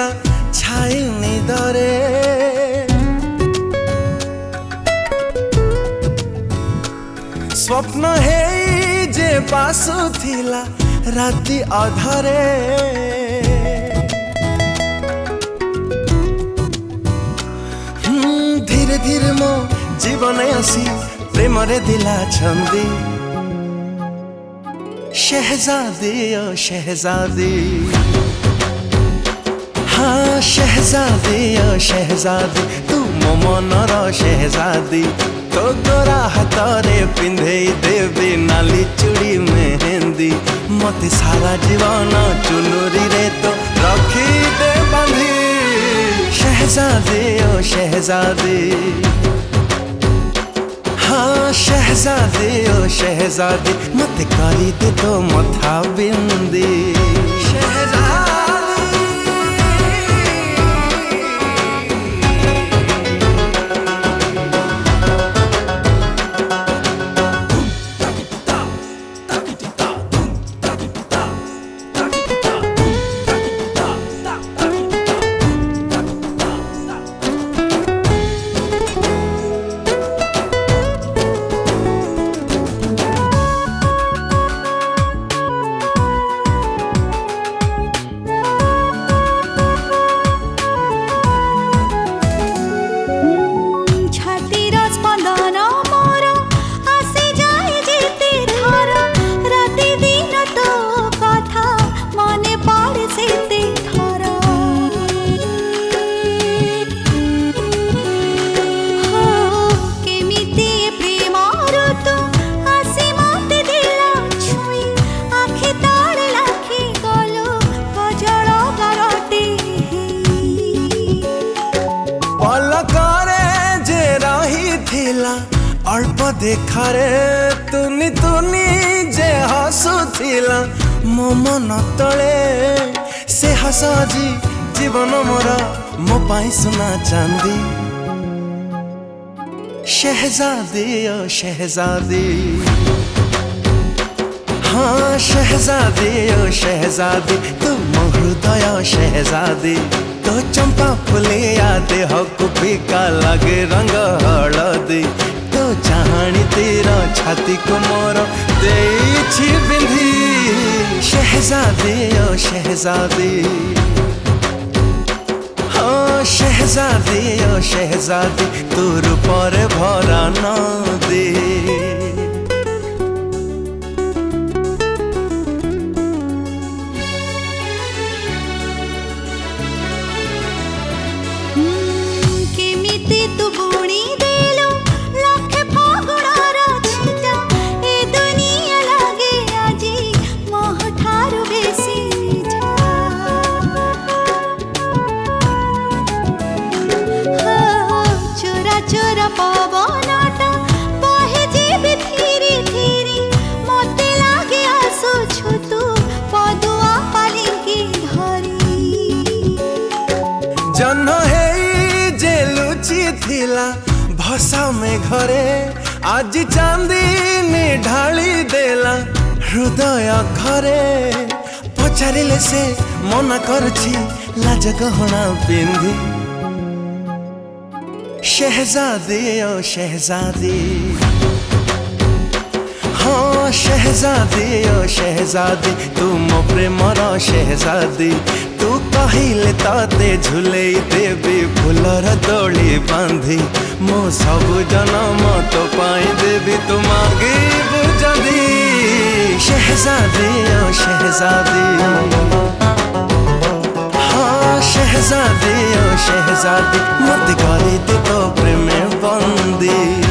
তারা ছাইনি দরে। স্বপ্ন হেই যে বাসুলা রাতি অধরে। ধীরে ধীরে মো জীবনে আসি প্রেমরে দিলা ছন্দি। শেহজাদি ও শেহজাদি। हाँ शहजादे, ओ शहजादी, तू ममनर शहजादी। तो गोरा हाथरे पिंधे देवी नाली चूड़ी मेहंदी। मत सारा जीवन चुनुरी रे तो रखी दे बांधी। शहजादे, ओ शहजादी। हाँ शहजादे, ओ शहजादी, मत करी दे तो मथा बिंदी शहजादी। ରହିଥିଲା ଅଳ୍ପ ଦେଖାରେ ତୁନି ତୁନି ଯେ ହସୁଥିଲା ମୋ ମନ ତଳେ ସେ ହସ ଆଜି ଜୀବନ ମୋର ମୋ ପାଇଁ ସୁନା ଚାନ୍ଦି शहजादी, ओ शहजादे तुम हृदय शहजादे। तो चंपा फुले आदे हक का लगे रंग हलदी। तो चाहणी तेरा छाती को मोर दे बिंधी शहजादे, ओ शहजादी। हाँ शहजादी, ओ शहजादी तुर पर भरा न दे। ছোট পদুয়া পালিঙ্কি ধরি? জহ্ন হেই যে লুচি থিলা ভসা মেঘরে, আজি চান্দিনী ঢালি দেলা। হৃদয় ঘরে পচারিলে সে মনা করছি, লাজ গহনা পিন্ধি। শেহজাদে ও শেহজাদে। হ্যাঁ शहजादी, ओ शहजादी तुम ओपरे मर शहजादी। तू कहले ते झूले देवी फुलर दोली बांधी। मो सब जन्म तो पाई देवी तुम आगे बुझदी। शहजादी, ओ शहजादी। हाँ शहजादी, ओ शहजादी, मत करी तो प्रेम बंदी।